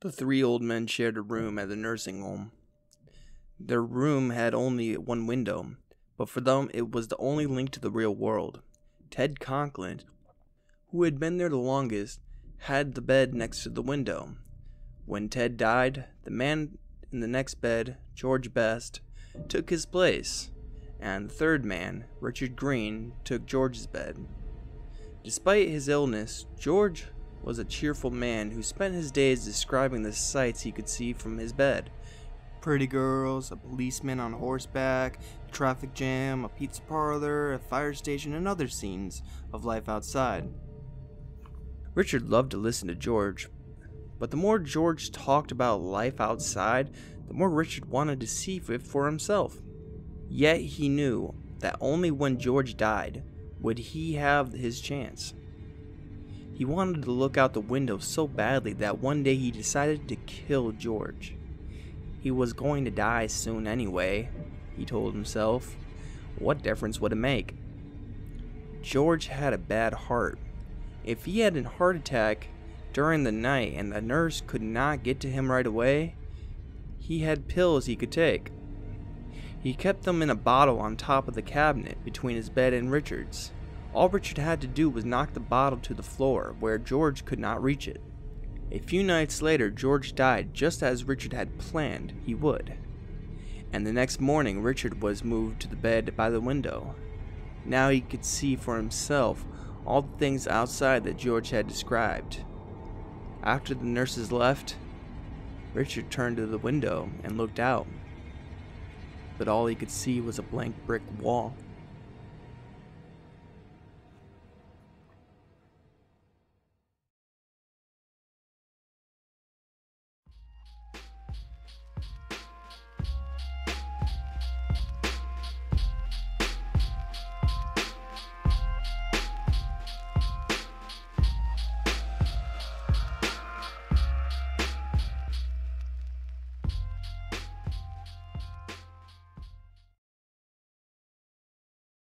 The three old men shared a room at the nursing home. Their room had only one window, but for them it was the only link to the real world. Ted Conklin, who had been there the longest, had the bed next to the window. When Ted died, the man in the next bed, George Best, took his place, and the third man, Richard Green, took George's bed. Despite his illness, George was a cheerful man who spent his days describing the sights he could see from his bed. Pretty girls, a policeman on horseback, a traffic jam, a pizza parlor, a fire station, and other scenes of life outside. Richard loved to listen to George, but the more George talked about life outside, the more Richard wanted to see it for himself. Yet he knew that only when George died would he have his chance. He wanted to look out the window so badly that one day he decided to kill George. He was going to die soon anyway, he told himself. What difference would it make? George had a bad heart. If he had a heart attack during the night and the nurse could not get to him right away, he had pills he could take. He kept them in a bottle on top of the cabinet between his bed and Richard's. All Richard had to do was knock the bottle to the floor where George could not reach it. A few nights later, George died just as Richard had planned he would. And the next morning, Richard was moved to the bed by the window. Now he could see for himself all the things outside that George had described. After the nurses left, Richard turned to the window and looked out. But all he could see was a blank brick wall.